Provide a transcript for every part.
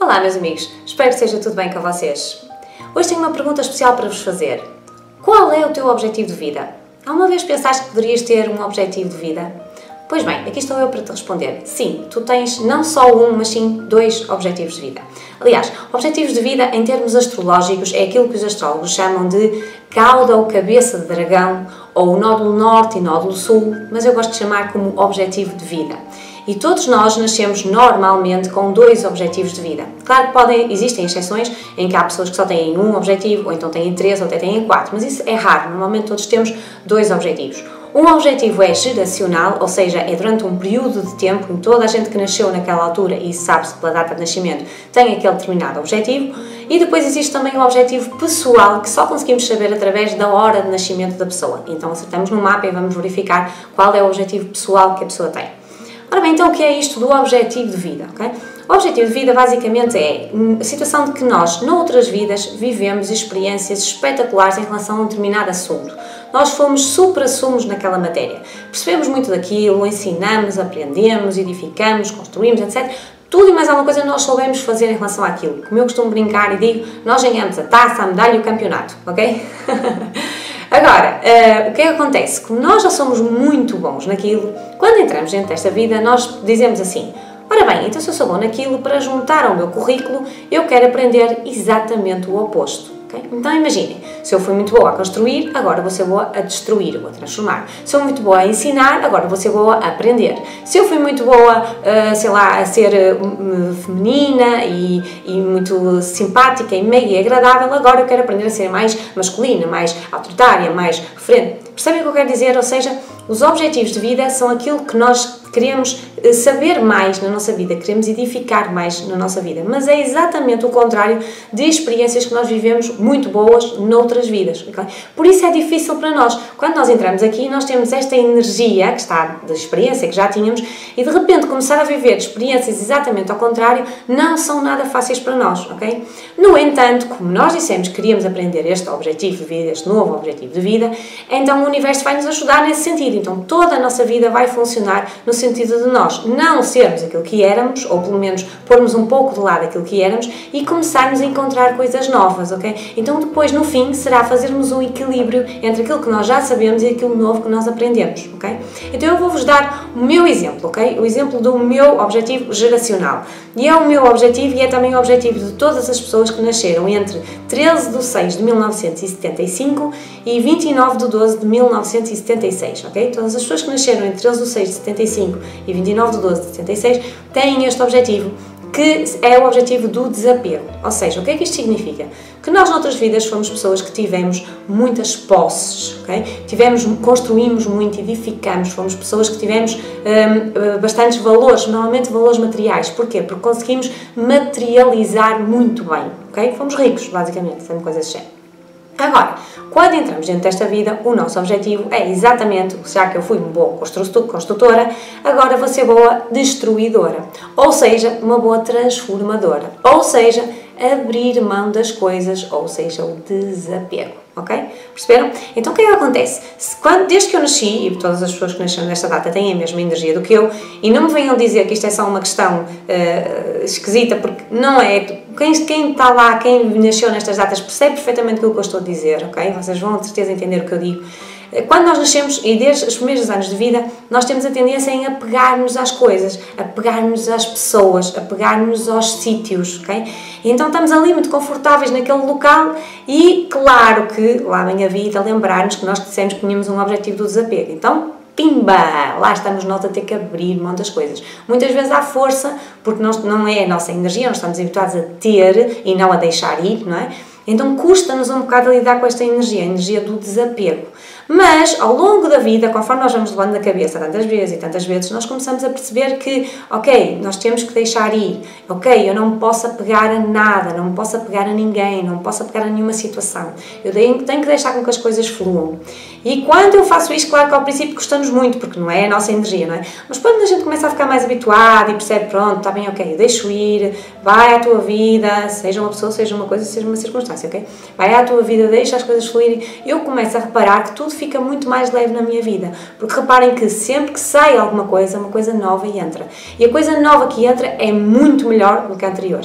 Olá, meus amigos, espero que esteja tudo bem com vocês. Hoje tenho uma pergunta especial para vos fazer. Qual é o teu objetivo de vida? Alguma vez pensaste que poderias ter um objetivo de vida? Pois bem, aqui estou eu para te responder. Sim, tu tens não só um, mas sim dois objetivos de vida. Aliás, objetivos de vida em termos astrológicos é aquilo que os astrólogos chamam de cauda ou cabeça de dragão, ou nódulo norte e nódulo sul, mas eu gosto de chamar como objetivo de vida. E todos nós nascemos normalmente com dois objetivos de vida. Claro que podem, existem exceções em que há pessoas que só têm um objetivo, ou então têm três, ou até têm quatro, mas isso é raro. Normalmente todos temos dois objetivos. Um objetivo é geracional, ou seja, é durante um período de tempo em toda a gente que nasceu naquela altura e sabe-se pela data de nascimento tem aquele determinado objetivo. E depois existe também o objetivo pessoal, que só conseguimos saber através da hora de nascimento da pessoa. Então acertamos no mapa e vamos verificar qual é o objetivo pessoal que a pessoa tem. Então o que é isto do objetivo de vida? Okay? O objetivo de vida basicamente é a situação de que nós, noutras vidas, vivemos experiências espetaculares em relação a um determinado assunto. Nós fomos supra-sumos naquela matéria. Percebemos muito daquilo, ensinamos, aprendemos, edificamos, construímos, etc. Tudo e mais alguma coisa nós soubemos fazer em relação àquilo. Como eu costumo brincar e digo, nós ganhamos a taça, a medalha e o campeonato, ok? Agora, uh, o que é que acontece? Como nós já somos muito bons naquilo, quando entramos dentro desta vida, nós dizemos assim: ora bem, então se eu sou bom naquilo, para juntar ao meu currículo, eu quero aprender exatamente o oposto. Okay? Então imaginem, se eu fui muito boa a construir, agora vou ser boa a destruir, vou transformar. Se eu fui muito boa a ensinar, agora vou ser boa a aprender. Se eu fui muito boa, uh, sei lá, a ser uh, feminina e, e, muito simpática e mega agradável, agora eu quero aprender a ser mais masculina, mais autoritária, mais frente. Percebem o que eu quero dizer? Ou seja, os objetivos de vida são aquilo que nós queremos eh, saber mais na nossa vida, queremos edificar mais na nossa vida, mas é exatamente o contrário de experiências que nós vivemos muito boas noutras vidas. Por isso é difícil para nós. Quando nós entramos aqui, nós temos esta energia que está da experiência que já tínhamos e de repente começar a viver experiências exatamente ao contrário não são nada fáceis para nós? No entanto, como nós dissemos que queríamos aprender este objetivo de vida, este novo objetivo de vida, então o universo vai nos ajudar nesse sentido. Então toda a nossa vida vai funcionar no sentido de nós não sermos aquilo que éramos, ou pelo menos pormos um pouco de lado aquilo que éramos e começarmos a encontrar coisas novas, ok? Então depois, no fim, será fazermos um equilíbrio entre aquilo que nós já sabemos e aquilo novo que nós aprendemos, ok? Então eu vou-vos dar o meu exemplo, ok? O exemplo do meu objetivo geracional. E é o meu objetivo e é também o objetivo de todas as pessoas que nasceram entre 13 de 6 de 1975 e 29 de 12 de 1976, ok? Todas as pessoas que nasceram entre 13 de 6 de 75 e 29 de 12 de 76 têm este objetivo que é o objetivo do desapego. Ou seja, o que é que isto significa? Que nós, noutras vidas, fomos pessoas que tivemos muitas posses, ok? Tivemos, construímos muito, edificamos, fomos pessoas que tivemos hum, eh, bastantes valores, normalmente valores materiais. Porquê? Porque conseguimos materializar muito bem, ok? Fomos ricos, basicamente, sendo coisas assim. Agora, quando entramos dentro desta vida, o nosso objetivo é exatamente, já que eu fui uma boa construtora, agora vou ser boa destruidora, ou seja, uma boa transformadora, ou seja, abrir mão das coisas, ou seja, o desapego, ok? Perceberam? Então o que é que acontece? Se, quando, desde que eu nasci, e todas as pessoas que nasceram nesta data têm a mesma energia do que eu, e não me venham dizer que isto é só uma questão uh, esquisita, porque não é. Quem, quem está lá, quem nasceu nestas datas, percebe perfeitamente aquilo que eu estou a dizer, ok? Vocês vão de certeza entender o que eu digo. Quando nós nascemos e desde os primeiros anos de vida, nós temos a tendência em apegar-nos às coisas, apegar-nos às pessoas, apegar-nos aos sítios, ok? Então estamos ali muito confortáveis naquele local e claro que lá vem a vida lembrar-nos que nós dissemos que tínhamos um objetivo do desapego. Então, pimba! Lá estamos nós a ter que abrir mão das coisas. Muitas vezes há força, porque nós, não é a nossa energia, nós estamos habituados a ter e não a deixar ir, não é? Então custa-nos um bocado lidar com esta energia, a energia do desapego. Mas ao longo da vida, conforme nós vamos levando na cabeça tantas vezes e tantas vezes, nós começamos a perceber que, ok, nós temos que deixar ir, ok, eu não me posso apegar a nada, não me posso apegar a ninguém, não me posso apegar a nenhuma situação. Eu tenho, que deixar com que as coisas fluam. E quando eu faço isto, claro que ao princípio custa-nos muito, porque não é a nossa energia, não é? Mas quando a gente começa a ficar mais habituado e percebe, pronto, está bem, ok, eu deixo ir, vai à tua vida, seja uma pessoa, seja uma coisa, seja uma circunstância, ok? Vai à tua vida, deixa as coisas fluírem, eu começo a reparar que tudo fica muito mais leve na minha vida. Porque reparem que sempre que sai alguma coisa, uma coisa nova entra. E a coisa nova que entra é muito melhor do que a anterior.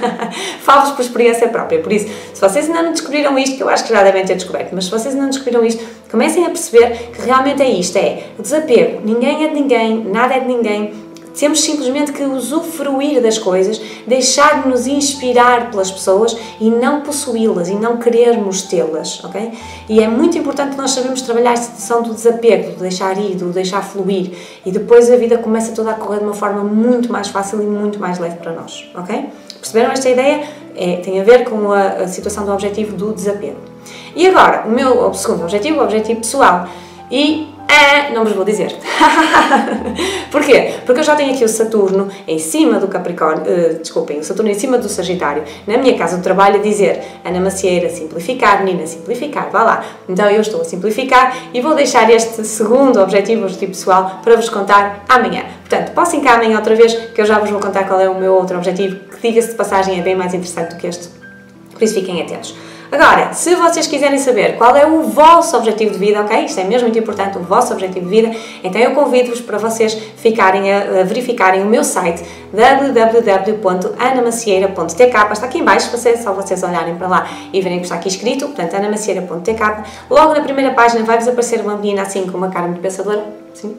Falo-vos por experiência própria. Por isso, se vocês ainda não descobriram isto, que eu acho que já devem ter descoberto, mas se vocês ainda não descobriram isto, comecem a perceber que realmente é isto: é desapego. Ninguém é de ninguém, nada é de ninguém temos simplesmente que usufruir das coisas, deixar-nos inspirar pelas pessoas e não possuí-las e não querermos tê-las, ok? E é muito importante nós sabermos trabalhar esta situação do desapego, do deixar ir, do deixar fluir e depois a vida começa toda a correr de uma forma muito mais fácil e muito mais leve para nós, ok? Perceberam esta ideia? É, tem a ver com a, a situação do objetivo do desapego. E agora, o meu segundo objetivo, o objetivo pessoal. E é, não vos vou dizer. Porquê? Porque eu já tenho aqui o Saturno em cima do Capricórnio, uh, desculpem, o Saturno em cima do Sagitário, na minha casa de trabalho a dizer Ana Macieira, simplificar, Nina, simplificar, vá lá. Então eu estou a simplificar e vou deixar este segundo objetivo, objetivo pessoal, para vos contar amanhã. Portanto, posso cá amanhã outra vez, que eu já vos vou contar qual é o meu outro objetivo, que diga-se de passagem é bem mais interessante do que este. Por isso fiquem atentos. Agora, se vocês quiserem saber qual é o vosso objetivo de vida, ok? Isto é mesmo muito importante, o vosso objetivo de vida, então eu convido-vos para vocês ficarem a, a, verificarem o meu site www.anamacieira.tk está aqui em baixo, só vocês olharem para lá e verem que está aqui escrito, portanto, anamacieira.tk logo na primeira página vai-vos aparecer uma menina assim com uma cara muito pensadora, sim,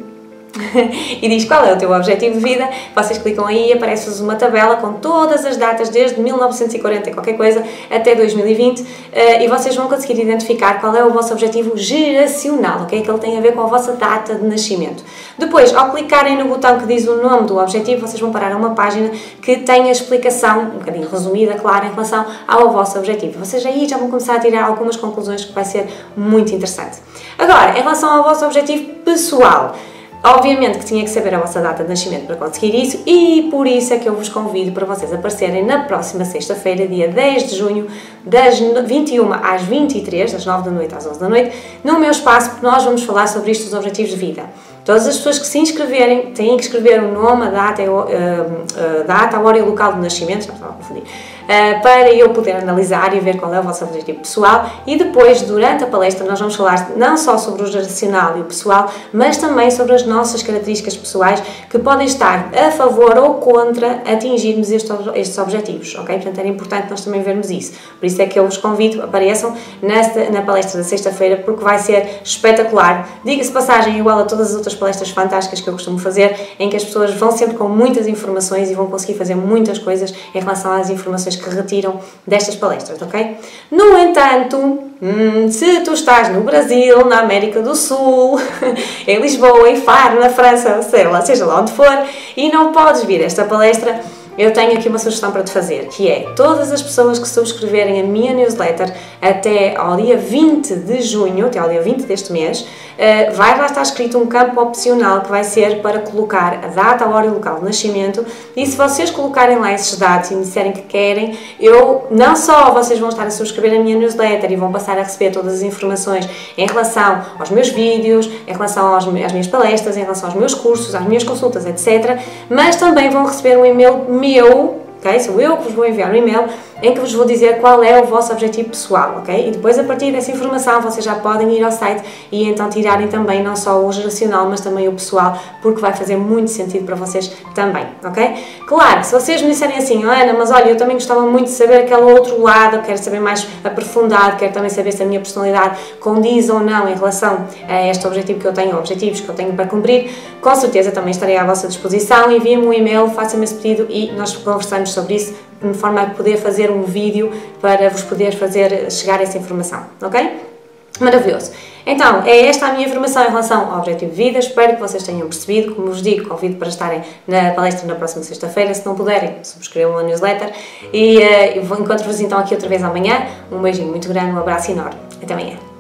e diz qual é o teu objetivo de vida. Vocês clicam aí e aparece-vos uma tabela com todas as datas desde 1940 qualquer coisa até 2020 eh, e vocês vão conseguir identificar qual é o vosso objetivo geracional, ok? Que ele tem a ver com a vossa data de nascimento. Depois, ao clicarem no botão que diz o nome do objetivo, vocês vão parar a uma página que tem a explicação, um bocadinho resumida, clara, em relação ao vosso objetivo. Vocês aí já vão começar a tirar algumas conclusões que vai ser muito interessante. Agora, em relação ao vosso objetivo pessoal, Obviamente que tinha que saber a vossa data de nascimento para conseguir isso e por isso é que eu vos convido para vocês aparecerem na próxima sexta-feira, dia 10 de junho, das 21 às 23, das 9 da noite às 11 da noite, no meu espaço, porque nós vamos falar sobre isto dos objetivos de vida. Todas as pessoas que se inscreverem têm que escrever o nome, a data, a, a, a data, a hora e o local de nascimento, já estava a confundir, eh, para eu poder analisar e ver qual é o vosso objetivo pessoal e depois, durante a palestra, nós vamos falar não só sobre o geracional e o pessoal, mas também sobre as nossas características pessoais que podem estar a favor ou contra atingirmos estes objetivos, ok? Portanto, era importante nós também vermos isso. Por isso é que eu vos convido, apareçam nesta, na palestra da sexta-feira, porque vai ser espetacular. Diga-se passagem, igual a todas as outras palestras fantásticas que eu costumo fazer, em que as pessoas vão sempre com muitas informações e vão conseguir fazer muitas coisas em relação às informações que retiram destas palestras, ok? No entanto, hum, se tu estás no Brasil, na América do Sul, em Lisboa, em Faro, na França, sei lá, seja lá onde for, e não podes vir a esta palestra, eu tenho aqui uma sugestão para te fazer, que é todas as pessoas que subscreverem a minha newsletter até ao dia 20 de junho, até ao dia 20 deste mês, eh, vai lá estar escrito um campo opcional que vai ser para colocar a data, a hora e o local de nascimento e se vocês colocarem lá esses dados e me disserem que querem, eu não só vocês vão estar a subscrever a minha newsletter e vão passar a receber todas as informações em relação aos meus vídeos, em relação às minhas palestras, em relação aos meus cursos, às minhas consultas, etc. Mas também vão receber um e-mail meu, ok? Sou eu que vos vou enviar um e-mail em que vos vou dizer qual é o vosso objetivo pessoal, ok? E depois, a partir dessa informação, vocês já podem ir ao site e então tirarem também não só o geracional, mas também o pessoal, porque vai fazer muito sentido para vocês também, ok? Claro, se vocês me disserem assim, oh, Ana, mas olha, eu também gostava muito de saber aquele outro lado, quero saber mais aprofundado, quero também saber se a minha personalidade condiz ou não em relação a este objetivo que eu tenho, objetivos que eu tenho para cumprir, com certeza também estarei à vossa disposição, enviem-me um e-mail, façam-me esse pedido e nós conversamos sobre isso de forma a poder fazer um vídeo para vos poder fazer chegar essa informação, ok? Maravilhoso. Então, é esta a minha informação em relação ao objetivo de vida. Espero que vocês tenham percebido. Como vos digo, convido para estarem na palestra na próxima sexta-feira. Se não puderem, subscrevam a newsletter. E uh, encontro-vos então aqui outra vez amanhã. Um beijinho muito grande, um abraço enorme. Até amanhã.